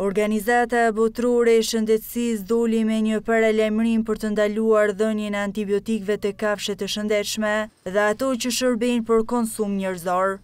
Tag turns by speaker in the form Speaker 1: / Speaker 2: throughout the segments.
Speaker 1: Organizata Botërore e Shëndetësisë doli me një paralajmërim për të ndaluar dhënien e antibiotikëve te kafshët e shëndetshme dhe ato që shërbejnë për konsum njerëzor.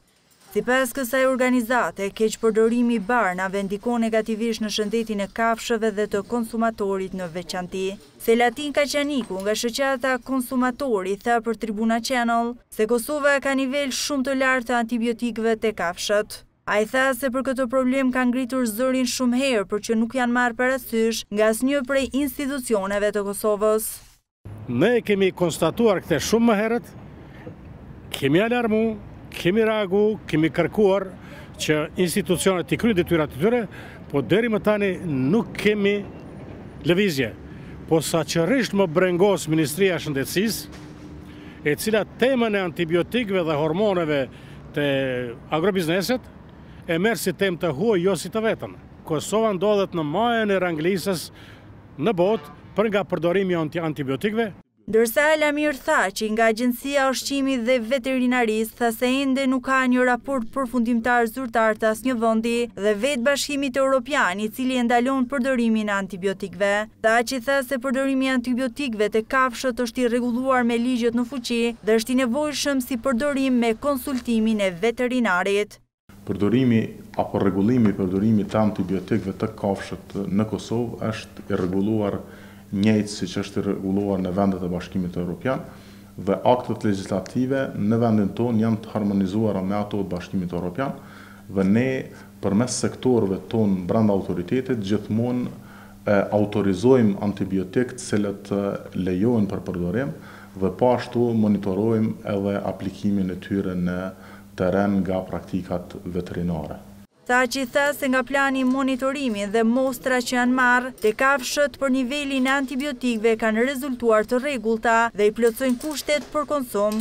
Speaker 1: Sipas kësaj organizate, keqpërdorimi i barnave ndikon negativisht në shëndetin e kafshëve dhe të konsumatorit në veçanti. Selatin Kaçaniku nga shoqata Konsumatori tha për Tribuna Channel se Kosova ka nivel shumë të lartë të antibiotikëve te kafshët. Ai tha se për këtë problem ka ngritur zërin shumë herë por që nuk janë marrë parasysh nga asnjë prej institucioneve të Kosovës.
Speaker 2: Ne e kemi konstatuar këtë shumë më herët, kemi alarmu, kemi reagu, kemi kërkuar që institucionet t'i kryjnë detyrat e tyre, por deri më tani nuk kemi lëvizje. Posaçërisht më brengos Ministria e Shëndetësisë, e cila temën e antibiotikëve dhe hormoneve te agrobizneset e merr si temë të huaj jo si të veten. Kosova ndodhet në majën e ranglistës në botë për nga përdorimi i
Speaker 1: antibiotikëve, Ndërsa Lamir Thaçi nga Agjencia e Ushqimit dhe Veterinarisë tha se ende nuk ka një raport përfundimtar zyrtar të asnjë vendi dhe vetë Bashkimit Europian i cili e ndalon përdorimin e antibiotikëve. Thaçi tha se përdorimi i antibiotikëve te kafshët është i rregulluar me ligjet në fuqi dhe është i nevojshëm si përdorim me konsultimin e veterinarit.
Speaker 3: Përdorimi apo rregullimi i përdorimit të antibiotikëve te kafshët në Kosovë është i rregulluar njëjtë siç është i rregulluar në vendet e Bashkimit Evropian dhe aktet legjislative në vendin tonë janë të harmonizuara me ato të Bashkimit Evropian dhe ne Përmes sektorëve tonë brenda autoritetit gjithmonë autorizojmë antibiotikë të cilët lejohen për përdorim dhe po ashtu monitorojmë edhe aplikimin e tyre në terren nga praktikat veterinare.
Speaker 1: Thaçi tha se nga plani i monitorimit dhe mostrat që janë marrë te kafshët për nivelin e antibiotikëve kanë rezultuar të rregullta dhe i plotësojnë kushtet për konsum.